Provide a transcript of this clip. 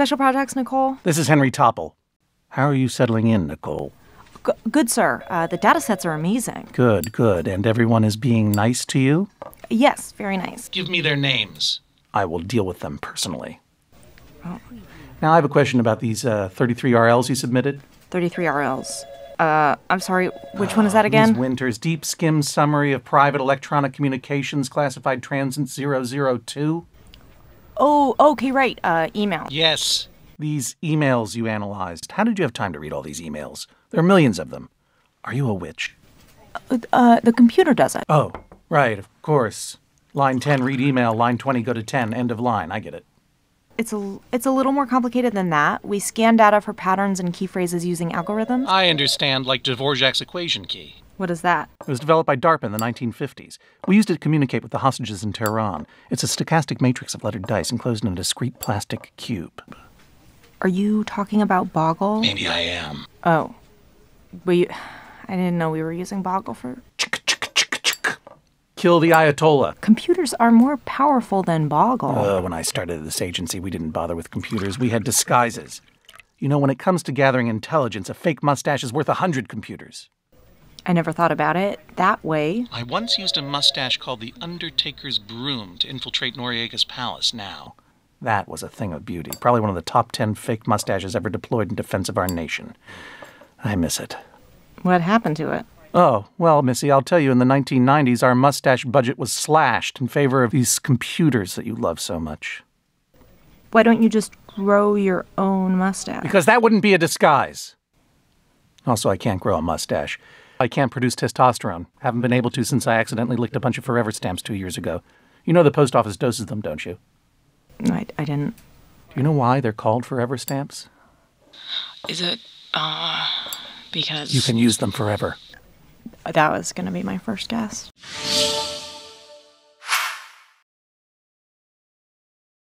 Special Projects, Nicole? This is Henry Topple. How are you settling in, Nicole? G- good, sir. Uh, the data sets are amazing. Good, good. And everyone is being nice to you? Yes, very nice. Give me their names. I will deal with them personally. Now, I have a question about these uh, 33 RLs you submitted. 33 RLs. Uh, I'm sorry, which one is that again? Ms. Winters, deep skim summary of private electronic communications classified transit 002. Oh, okay, right. Uh, email. Yes. These emails you analyzed, how did you have time to read all these emails? There are millions of them. Are you a witch? Uh, the computer does it. Oh, right, of course. Line 10, read email. Line 20, go to 10. End of line. I get it. It's a, it's a little more complicated than that. We scan data for patterns and key phrases using algorithms. I understand, like Dvorak's equation key. What is that? It was developed by DARPA in the 1950s. We used it to communicate with the hostages in Tehran. It's a stochastic matrix of lettered dice enclosed in a discrete plastic cube. Are you talking about Boggle? Maybe I am. Oh. We. I didn't know we were using Boggle for. Chik chik chick chick. Kill the Ayatollah. Computers are more powerful than Boggle. Uh, when I started this agency, we didn't bother with computers. We had disguises. You know, when it comes to gathering intelligence, a fake mustache is worth a hundred computers. I never thought about it that way. I once used a mustache called the Undertaker's Broom to infiltrate Noriega's palace now. That was a thing of beauty. Probably one of the top ten fake mustaches ever deployed in defense of our nation. I miss it. What happened to it? Oh, well, Missy, I'll tell you, in the 1990s, our mustache budget was slashed in favor of these computers that you love so much. Why don't you just grow your own mustache? Because that wouldn't be a disguise. Also, I can't grow a mustache. I can't produce testosterone. Haven't been able to since I accidentally licked a bunch of forever stamps two years ago. You know the post office doses them, don't you? I, I didn't. Do you know why they're called forever stamps? Is it, uh, because. You can use them forever. That was going to be my first guess.